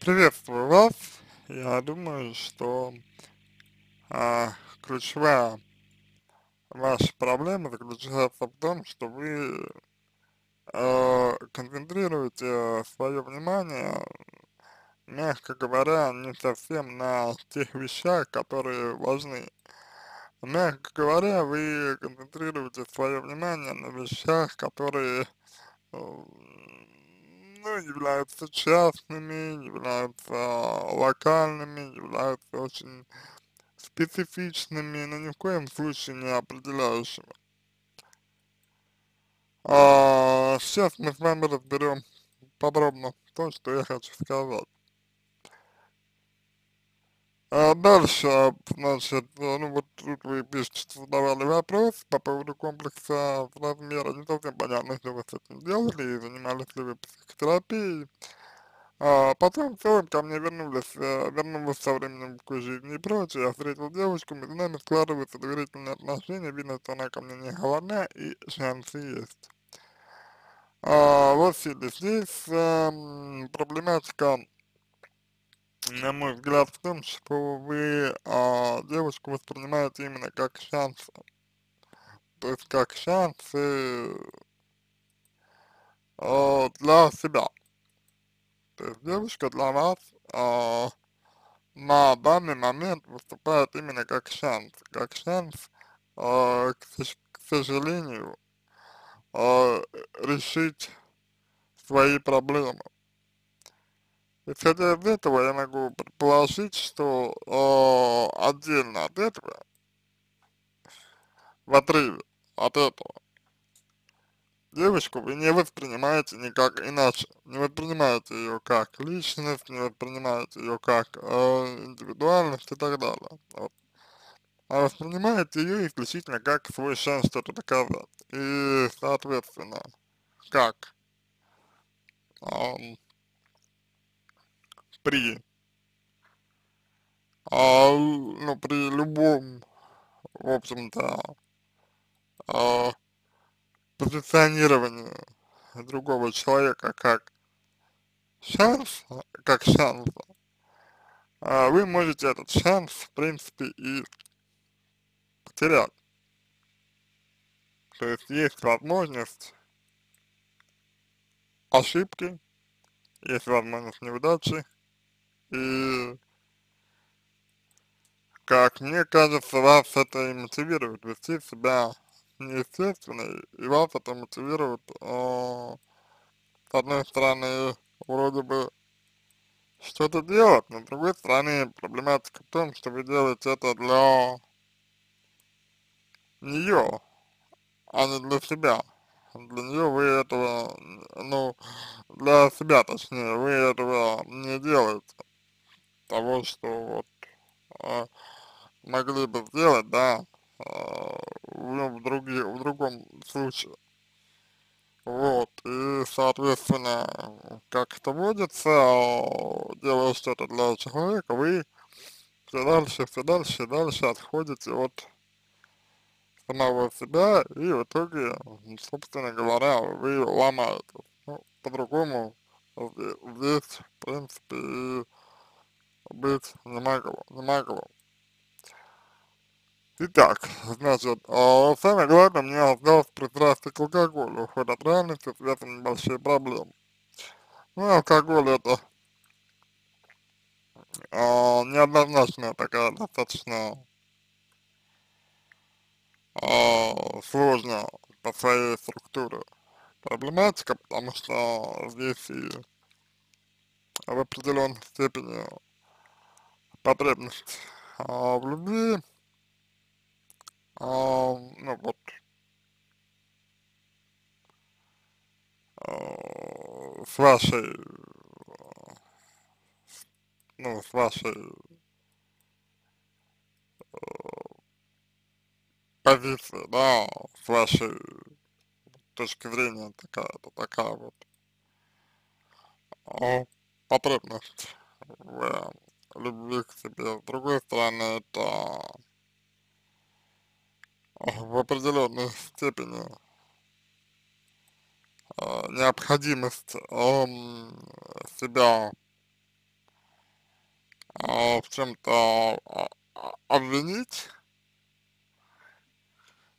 Приветствую вас. Я думаю, что а, ключевая ваша проблема заключается в том, что вы а, концентрируете свое внимание, мягко говоря, не совсем на тех вещах, которые важны. Мягко говоря, вы концентрируете свое внимание на вещах, которые ну, являются частными, являются локальными, являются очень специфичными, но ни в коем случае не определяющими. А, сейчас мы с вами разберем подробно то, что я хочу сказать. А дальше, значит, ну вот тут вы пишете, задавали вопрос по поводу комплекса размера, не совсем понятно, что вы с этим делали, и занимались ли вы психотерапией. А потом в целом ко мне вернулись, э, вернулась со временем к жизни и прочее, я встретил девушку, между нами складываются доверительные отношения, видно, что она ко мне не голодна, и шансы есть. А, вот здесь э, проблематика на мой взгляд, в том, что вы а, девушку воспринимаете именно как шанс, то есть как шанс а, для себя. То есть девушка для вас а, на данный момент выступает именно как шанс, как шанс, а, к, к сожалению, а, решить свои проблемы. Исходя из этого, я могу предположить, что э, отдельно от этого, в отрыве от этого, девочку вы не воспринимаете никак иначе, не воспринимаете ее как личность, не воспринимаете ее как э, индивидуальность и так далее. Вот. А воспринимаете ее исключительно как свой шанс что-то доказать. И, соответственно, как э, при, а, ну, при любом, в общем-то, а, позиционировании другого человека как шанс, как шанс, а, вы можете этот шанс, в принципе, и потерять. То есть есть возможность ошибки, есть возможность неудачи, и, как мне кажется, вас это и мотивирует вести себя неестественно, и вас это мотивирует, э, с одной стороны, вроде бы что-то делать, но с другой стороны, проблематика в том, что вы делаете это для нее, а не для себя. Для нее вы этого, ну, для себя точнее, вы этого не делаете того, что вот э, могли бы сделать, да, э, в, други, в другом случае. Вот, и, соответственно, как это водится, делая что-то для человека, вы все дальше, все дальше, дальше отходите от самого себя, и в итоге, собственно говоря, вы ломаете. Ну, по-другому здесь, в принципе, и быть не могло, не могло. Итак, значит, э, самое главное, мне осталось пристрастие к алкоголю, уход от реальности, связаны небольшие проблемы. Ну, алкоголь это э, неоднозначная такая достаточно э, сложная по своей структуре проблематика, потому что здесь и в определенной степени потребность. А, в любви, а, ну вот, а, с вашей, ну, с вашей позиции, да, с вашей точки зрения такая, это такая вот потребность. В любви к себе. С другой стороны, это в определенной степени э, необходимость э, себя а, в чем-то а, а, обвинить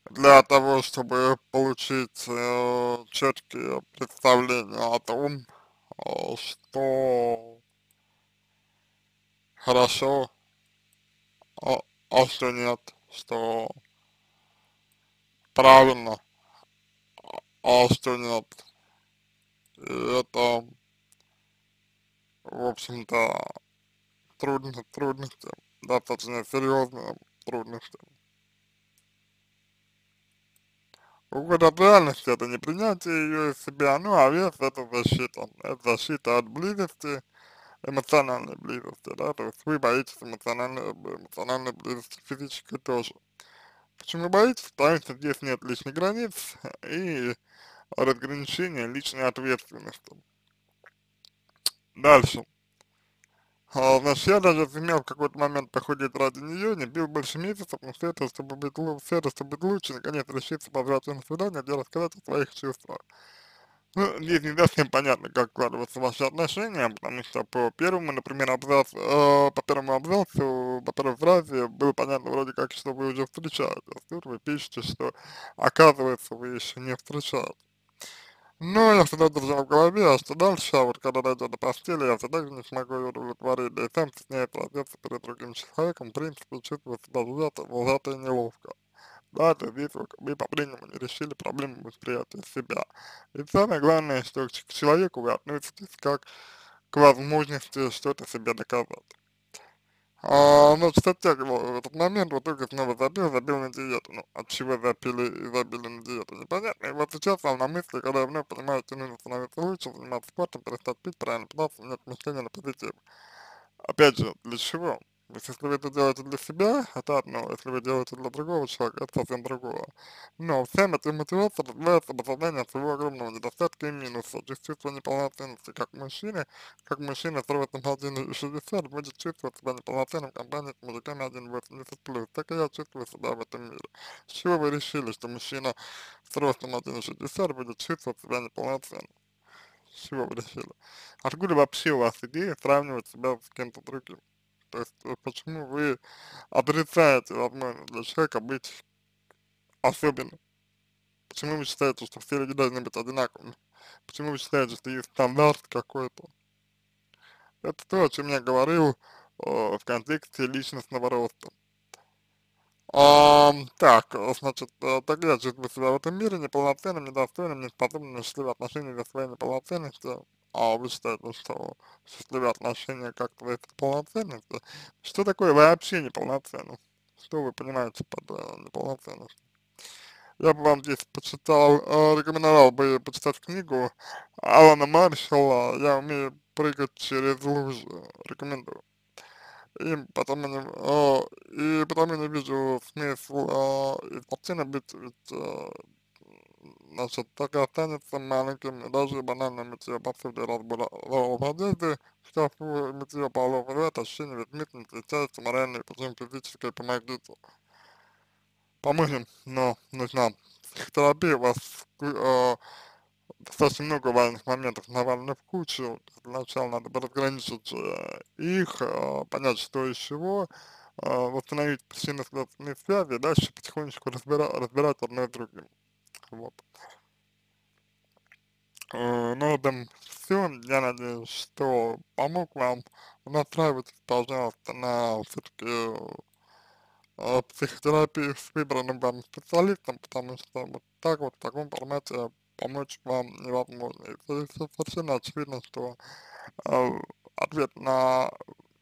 для того, чтобы получить э, четкие представления о том, э, что хорошо, а, а что нет, что правильно, а что нет. И это, в общем-то, трудности, трудности, достаточно серьезные трудности. Уход от реальности это не принятие ее из себя, ну а вес это защита, это защита от близости, эмоциональной близости, да, то есть вы боитесь эмоциональной, эмоциональной близости физической тоже. Почему боитесь? Потому что здесь нет личных границ и разграничения личной ответственности. Дальше. А, значит, я даже сумел в какой-то момент похудеть ради нее, не бил больше месяцев, но все это, чтобы быть, все это, чтобы быть лучше, наконец решиться позвать ее на свидание, где рассказать о своих чувствах. Ну, здесь не совсем понятно, как складываются ваши отношения, потому что по первому, например, абзац, э, по первому абзацу, по первой фразе было понятно вроде как, что вы уже встречаетесь. Тут вы пишете, что оказывается вы еще не встречаетесь. Но я всегда держал в голове, а что дальше, а вот когда дойдет до постели, я всегда не смогу ее удовлетворить, да и сам стесняется одеться перед другим человеком, в принципе, чувствую себя сжато, сжато и неловко. Да, то здесь вы, вы по-прежнему не решили проблему восприятия себя. И самое главное, что к, человеку вы относитесь как к возможности что-то себе доказать. А, ну, кстати, в этот момент вот только снова забил, забил на диету. Ну, от чего запили и забили на диету, непонятно. И вот сейчас вам на мысли, когда я вновь что нужно становиться лучше, заниматься спортом, перестать пить, правильно питаться, менять мышление на позитив. Опять же, для чего? Если вы это делаете для себя, это одно, если вы делаете для другого человека, это совсем другое. Но вся эта мотивация развивается в осознании своего огромного недостатка и минуса, чувство неполноценности, как мужчины, как мужчина с ростом 1,60 будет чувствовать себя неполноценным в компании с мужиками 1,80+, так и я чувствую себя в этом мире. С чего вы решили, что мужчина с ростом 1,60 будет чувствовать себя неполноценным? С чего вы решили? Откуда вообще у вас идея сравнивать себя с кем-то другим? То есть э, почему вы отрицаете возможность для человека быть особенным? Почему вы считаете, что все люди должны быть одинаковыми? Почему вы считаете, что есть стандарт какой-то? Это то, о чем я говорил э, в контексте личностного роста. А, так, значит, э, так я чувствую себя в этом мире неполноценным, недостойным, неспособным на счастливые отношения для своей неполноценности, а вы считаете, что счастливые отношения как-то в этой полноценности? Что такое вообще неполноценно? Что вы понимаете под э, неполноценностью? Я бы вам здесь почитал, э, рекомендовал бы почитать книгу Алана Маршалла «Я умею прыгать через лужи». Рекомендую. И потом я не, э, и потом я не вижу смысл э, изначально быть ведь, э, значит, так и останется маленьким, даже банально мытье посуды, разбора в одежде, шкафу, мытье полов, это ощущение ведь часть моральной, причем физической, помогите. Поможем, но нужна психотерапия, у вас э, достаточно много важных моментов навалено в кучу, сначала надо бы разграничить э, их, э, понять, что из чего, э, восстановить причинно-следственные связи, и дальше потихонечку разбира разбирать одно с другим. Вот. Э, на этом все. Я надеюсь, что помог вам. Настраивайтесь, пожалуйста, на все-таки э, психотерапию с выбранным вам специалистом, потому что вот так вот в таком формате помочь вам невозможно. И совершенно очевидно, что э, ответ на,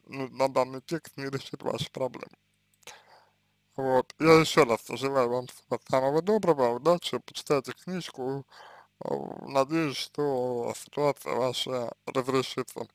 ну, на данный текст не решит ваши проблемы. Вот. Я еще раз желаю вам самого доброго, удачи, почитайте книжку. Надеюсь, что ситуация ваша разрешится.